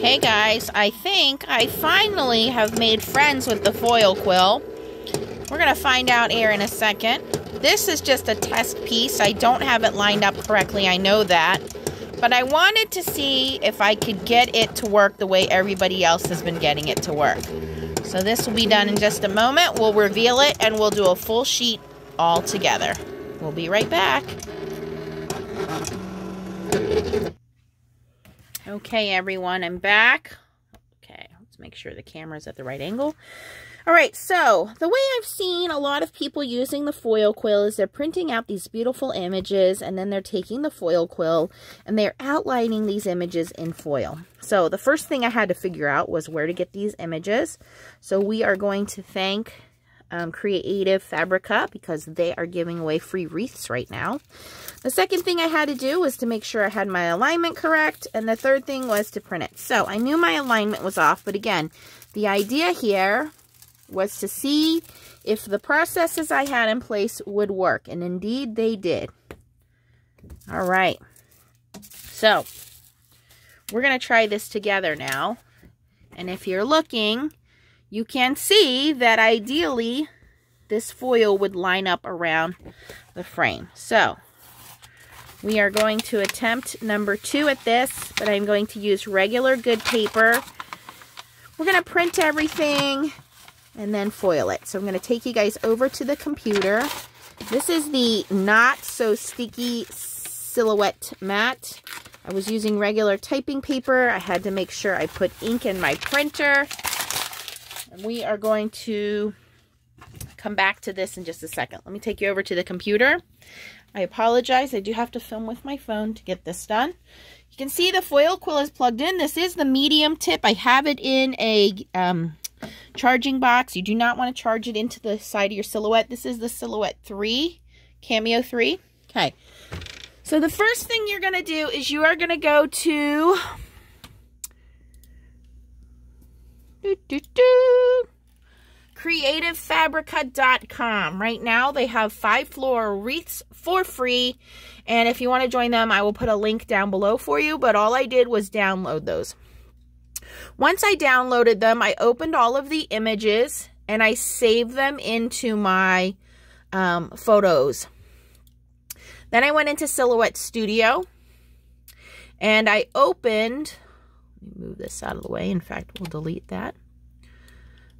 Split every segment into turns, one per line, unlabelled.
Okay, guys, I think I finally have made friends with the foil quill. We're going to find out here in a second. This is just a test piece. I don't have it lined up correctly. I know that. But I wanted to see if I could get it to work the way everybody else has been getting it to work. So this will be done in just a moment. We'll reveal it and we'll do a full sheet all together. We'll be right back. Okay, everyone, I'm back. Okay, let's make sure the camera's at the right angle. All right, so the way I've seen a lot of people using the foil quill is they're printing out these beautiful images and then they're taking the foil quill and they're outlining these images in foil. So the first thing I had to figure out was where to get these images. So we are going to thank um, Creative Fabrica because they are giving away free wreaths right now. The second thing I had to do was to make sure I had my alignment correct. And the third thing was to print it. So I knew my alignment was off. But again, the idea here was to see if the processes I had in place would work. And indeed they did. All right. So we're going to try this together now. And if you're looking, you can see that ideally this foil would line up around the frame. So we are going to attempt number two at this, but I'm going to use regular good paper. We're going to print everything and then foil it. So I'm going to take you guys over to the computer. This is the not so sticky silhouette mat. I was using regular typing paper. I had to make sure I put ink in my printer. And we are going to come back to this in just a second. Let me take you over to the computer. I apologize. I do have to film with my phone to get this done. You can see the foil quill is plugged in. This is the medium tip. I have it in a um, charging box. You do not want to charge it into the side of your silhouette. This is the Silhouette 3, Cameo 3. Okay. So the first thing you're going to do is you are going to go to do, do, do, creativefabrica.com. Right now they have five floral wreaths for free. And if you want to join them, I will put a link down below for you. But all I did was download those. Once I downloaded them, I opened all of the images and I saved them into my um, photos. Then I went into Silhouette Studio and I opened, let me move this out of the way. In fact, we'll delete that.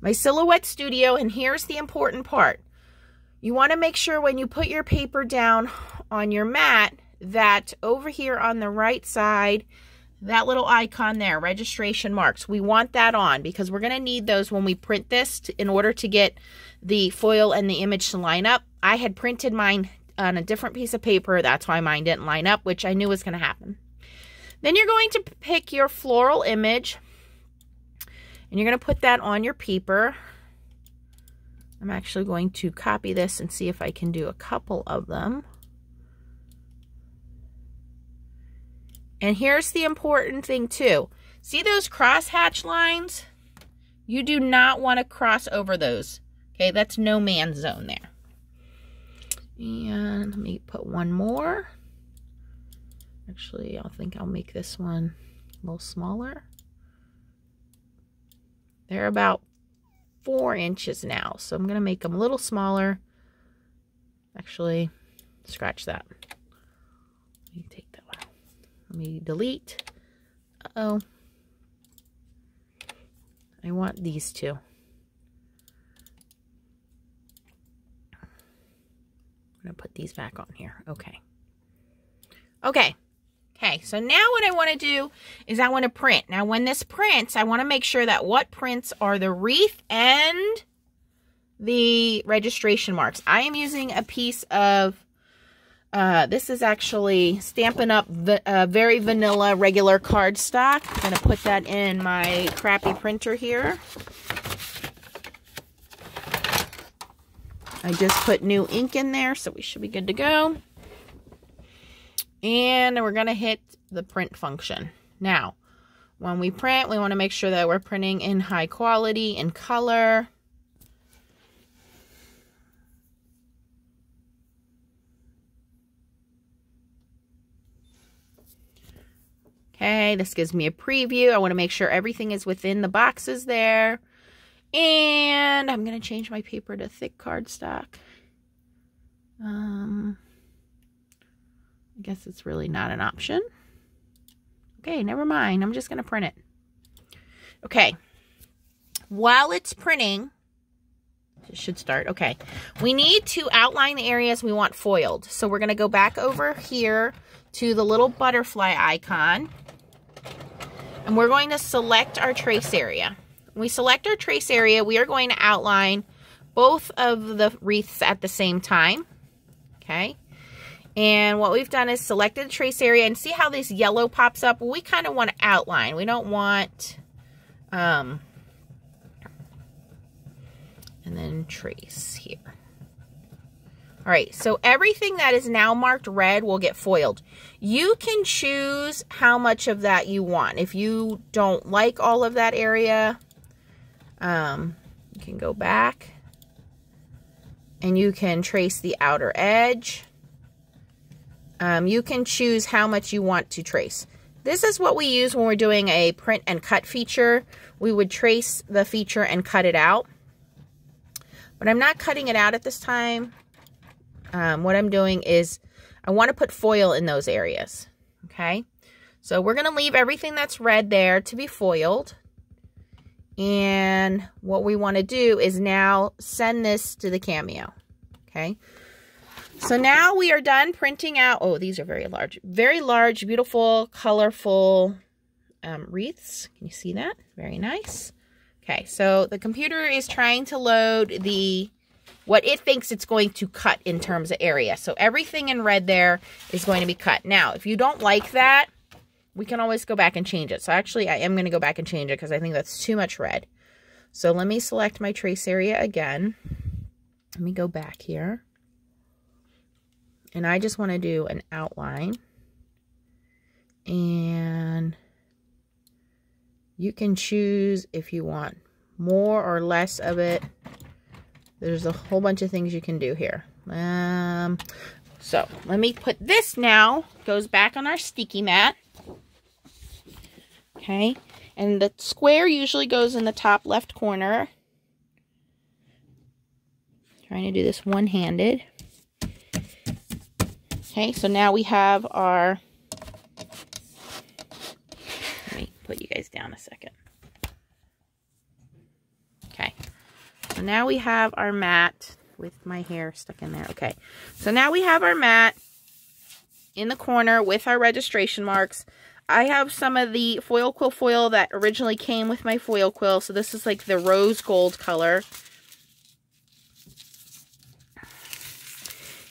My Silhouette Studio, and here's the important part. You want to make sure when you put your paper down on your mat that over here on the right side that little icon there, registration marks. We want that on because we're going to need those when we print this to, in order to get the foil and the image to line up. I had printed mine on a different piece of paper. That's why mine didn't line up, which I knew was going to happen. Then you're going to pick your floral image and you're going to put that on your paper. I'm actually going to copy this and see if I can do a couple of them. And here's the important thing too. See those crosshatch lines? You do not want to cross over those. Okay, that's no man's zone there. And let me put one more. Actually, I think I'll make this one a little smaller. They're about four inches now, so I'm going to make them a little smaller. Actually, scratch that. Let me take that one. let me delete. Uh-oh. I want these two. I'm going to put these back on here. Okay. Okay. Okay, so now what I want to do is I want to print. Now, when this prints, I want to make sure that what prints are the wreath and the registration marks. I am using a piece of uh, this is actually Stampin' Up! uh, very vanilla regular cardstock. I'm going to put that in my crappy printer here. I just put new ink in there, so we should be good to go. And we're going to hit the print function. Now, when we print, we want to make sure that we're printing in high quality, in color. Okay, this gives me a preview. I want to make sure everything is within the boxes there. And I'm going to change my paper to thick cardstock. Um, I guess it's really not an option. Okay, never mind. I'm just going to print it. Okay. While it's printing, it should start. Okay. We need to outline the areas we want foiled. So we're going to go back over here to the little butterfly icon. And we're going to select our trace area. When we select our trace area, we are going to outline both of the wreaths at the same time. Okay. And what we've done is selected the trace area and see how this yellow pops up? we kind of want to outline. We don't want, um, and then trace here. All right, so everything that is now marked red will get foiled. You can choose how much of that you want. If you don't like all of that area, um, you can go back and you can trace the outer edge. Um, you can choose how much you want to trace. This is what we use when we're doing a print and cut feature. We would trace the feature and cut it out. But I'm not cutting it out at this time. Um, what I'm doing is I want to put foil in those areas. Okay. So we're going to leave everything that's red there to be foiled. And what we want to do is now send this to the Cameo. Okay. So now we are done printing out. Oh, these are very large. Very large, beautiful, colorful um, wreaths. Can you see that? Very nice. Okay, so the computer is trying to load the what it thinks it's going to cut in terms of area. So everything in red there is going to be cut. Now, if you don't like that, we can always go back and change it. So actually, I am going to go back and change it because I think that's too much red. So let me select my trace area again. Let me go back here. And I just want to do an outline. And you can choose if you want more or less of it. There's a whole bunch of things you can do here. Um, so let me put this now, goes back on our sticky mat. Okay, and the square usually goes in the top left corner. Trying to do this one-handed. Okay, so now we have our let me put you guys down a second. Okay. So now we have our mat with my hair stuck in there. Okay. So now we have our mat in the corner with our registration marks. I have some of the foil quill foil that originally came with my foil quill. So this is like the rose gold color.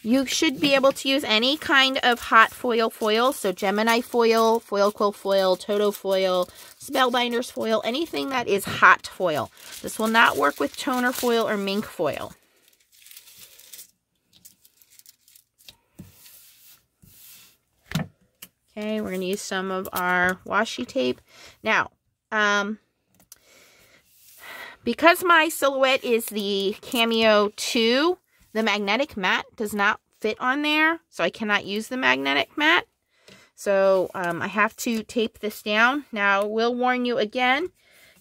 You should be able to use any kind of hot foil foil. So Gemini foil, foil quill foil, Toto foil, Spellbinders foil, anything that is hot foil. This will not work with toner foil or Minc foil. Okay, we're going to use some of our washi tape. Now, um, because my silhouette is the Cameo 2, the magnetic mat does not fit on there, so I cannot use the magnetic mat. So um, I have to tape this down. Now, I will warn you again,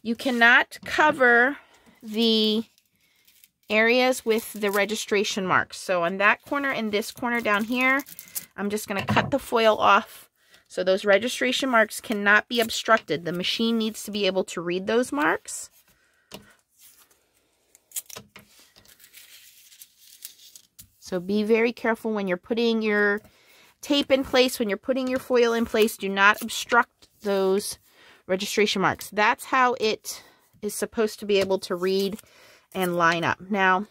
you cannot cover the areas with the registration marks. So on that corner and this corner down here, I'm just going to cut the foil off. So those registration marks cannot be obstructed. The machine needs to be able to read those marks. So be very careful when you're putting your tape in place, when you're putting your foil in place. Do not obstruct those registration marks. That's how it is supposed to be able to read and line up. Now,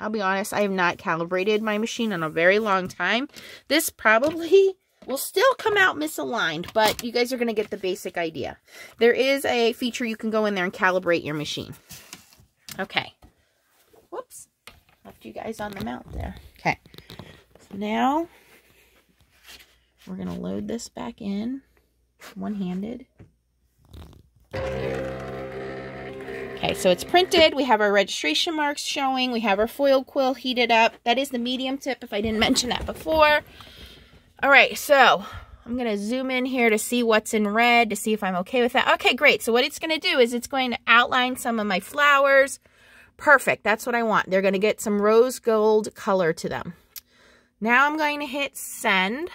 I'll be honest, I have not calibrated my machine in a very long time. This probably will still come out misaligned, but you guys are going to get the basic idea. There is a feature you can go in there and calibrate your machine. Okay. Whoops. Left you guys on the mount there. Now we're going to load this back in one-handed. Okay, so it's printed. We have our registration marks showing. We have our foil quill heated up. That is the medium tip if I didn't mention that before. All right, so I'm going to zoom in here to see what's in red, to see if I'm okay with that. Okay, great. So what it's going to do is it's going to outline some of my flowers. Perfect. That's what I want. They're going to get some rose gold color to them. Now I'm going to hit send.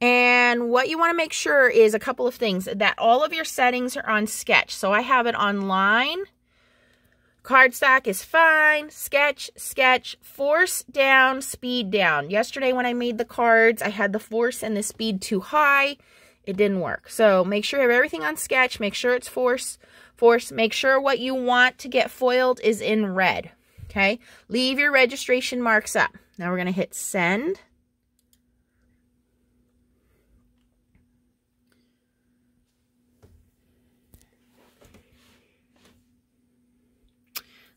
And what you want to make sure is a couple of things. That all of your settings are on Sketch. So I have it online. Cardstock is fine. Sketch, sketch, force down, speed down. Yesterday when I made the cards, I had the force and the speed too high. It didn't work. So make sure you have everything on sketch. Make sure it's force, force. Make sure what you want to get foiled is in red. Okay. Leave your registration marks up. Now we're going to hit send.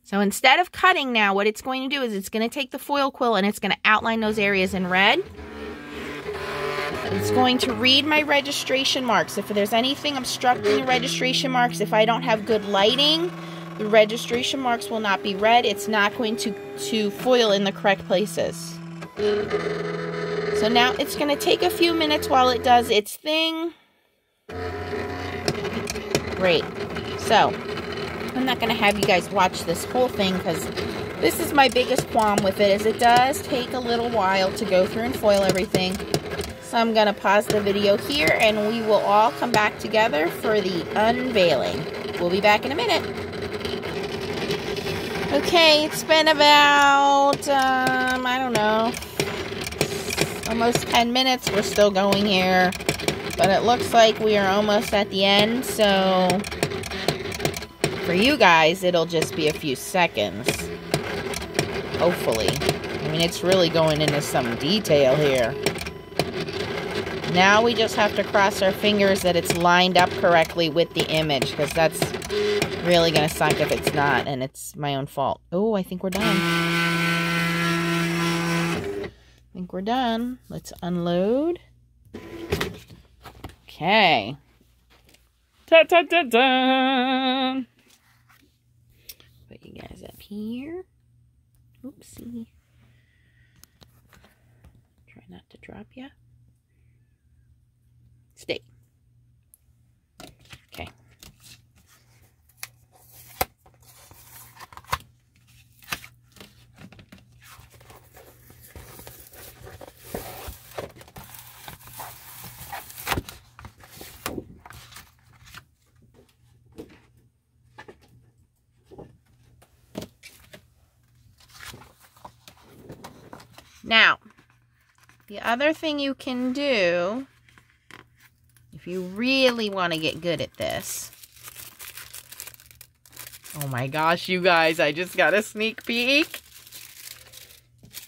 So instead of cutting now, what it's going to do is it's going to take the foil quill and it's going to outline those areas in red. It's going to read my registration marks. If there's anything obstructing the registration marks, if I don't have good lighting, the registration marks will not be read. It's not going to, to foil in the correct places. So now it's going to take a few minutes while it does its thing. Great. So I'm not going to have you guys watch this whole thing because this is my biggest qualm with it is it does take a little while to go through and foil everything. So I'm going to pause the video here and we will all come back together for the unveiling. We'll be back in a minute. Okay, it's been about, um, I don't know, almost 10 minutes. We're still going here. But it looks like we are almost at the end, so for you guys, it'll just be a few seconds. Hopefully. I mean, it's really going into some detail here. Now we just have to cross our fingers that it's lined up correctly with the image, because that's really going to suck if it's not, and it's my own fault. Oh, I think we're done. I think we're done. Let's unload. Okay. Ta ta ta ta! Put you guys up here. Oopsie. Try not to drop you. Stay. Okay. Now, the other thing you can do, you really want to get good at this, oh my gosh, you guys, I just got a sneak peek.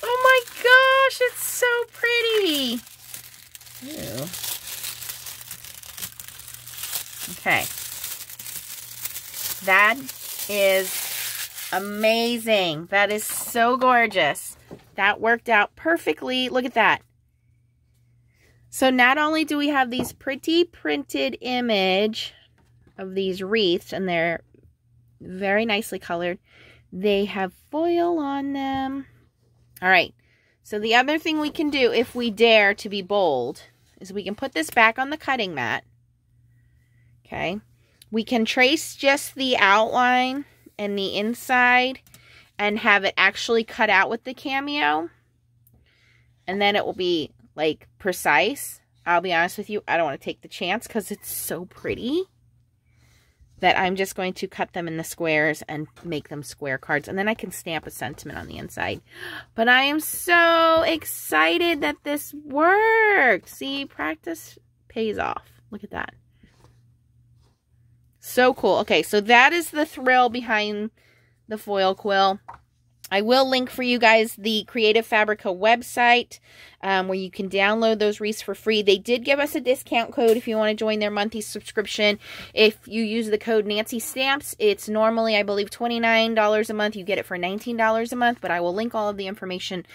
Oh my gosh, it's so pretty. Ew. Okay. That is amazing. That is so gorgeous. That worked out perfectly. Look at that. So not only do we have these pretty printed image of these wreaths, and they're very nicely colored, they have foil on them. All right. So the other thing we can do, if we dare to be bold, is we can put this back on the cutting mat. Okay. We can trace just the outline and the inside and have it actually cut out with the cameo. And then it will be like precise. I'll be honest with you, I don't want to take the chance because it's so pretty that I'm just going to cut them in the squares and make them square cards. And then I can stamp a sentiment on the inside. But I am so excited that this worked. See, practice pays off. Look at that. So cool. Okay, so that is the thrill behind the foil quill. I will link for you guys the Creative Fabrica website um, where you can download those wreaths for free. They did give us a discount code if you want to join their monthly subscription. If you use the code Nancy Stamps, it's normally, I believe, $29 a month. You get it for $19 a month, but I will link all of the information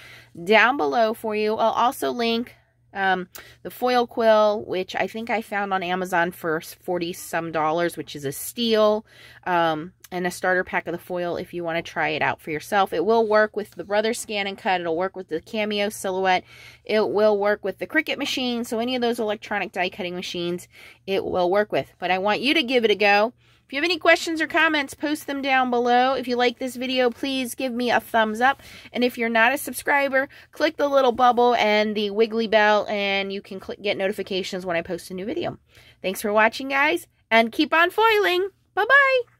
down below for you. I'll also link um, the foil quill, which I think I found on Amazon for 40 some dollars, which is a steal. Um, and a starter pack of the foil if you want to try it out for yourself. It will work with the Brother Scan and Cut. It'll work with the Cameo Silhouette. It will work with the Cricut machine. So any of those electronic die cutting machines, it will work with. But I want you to give it a go. If you have any questions or comments, post them down below. If you like this video, please give me a thumbs up. And if you're not a subscriber, click the little bubble and the wiggly bell and you can click, get notifications when I post a new video. Thanks for watching, guys, and keep on foiling. Bye-bye.